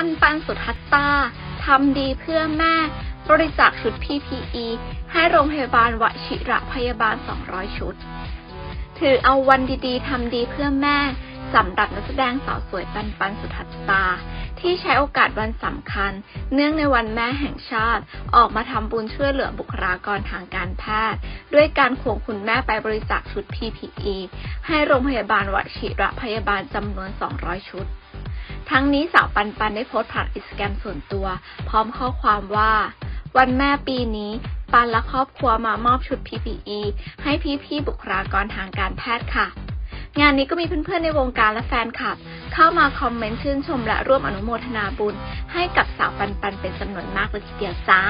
ปันปันสุทัศตาทำดีเพื่อแม่ บริจาคชุด PPE ให้โรงพยาบาลวชิระพยาบาล 200 ชุด ถือเอาวันดีๆทำดีเพื่อแม่สำหรับนักแสดงสาวสวยปันปันสุทัศตา ที่ใช้โอกาสวันสำคัญ เนื่องในวันแม่แห่งชาติ ออกมาทำบุญช่วยเหลือบุคลากรทางการแพทย์ ด้วยการควงคุณแม่ไปบริจาคชุด PPE ให้โรงพยาบาลวชิระพยาบาลจำนวน 200 ชุด ทั้งนี้สาวปันปันได้โพสต์ผ่านอินสตาแกรมส่วนตัว พร้อมข้อความว่า วันแม่ปีนี้ปันและครอบครัวมามอบชุด PPE ให้พี่ๆบุคลากรทางการแพทย์ค่ะ งานนี้ก็มีเพื่อนๆในวงการและแฟนคลับ เข้ามาคอมเมนต์ชื่นชมและร่วมอนุโมทนาบุญ ให้กับสาวปันปันเป็นจำนวนมากเลยทีเดียวจ้า